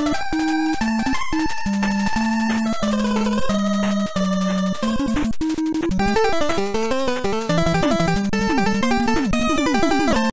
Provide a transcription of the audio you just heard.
you